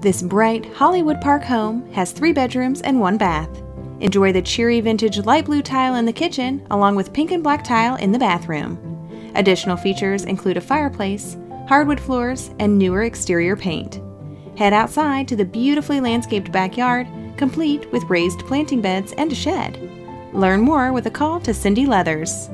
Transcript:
This bright Hollywood Park home has three bedrooms and one bath. Enjoy the cheery vintage light blue tile in the kitchen, along with pink and black tile in the bathroom. Additional features include a fireplace, hardwood floors, and newer exterior paint. Head outside to the beautifully landscaped backyard, complete with raised planting beds and a shed. Learn more with a call to Cindy Leathers.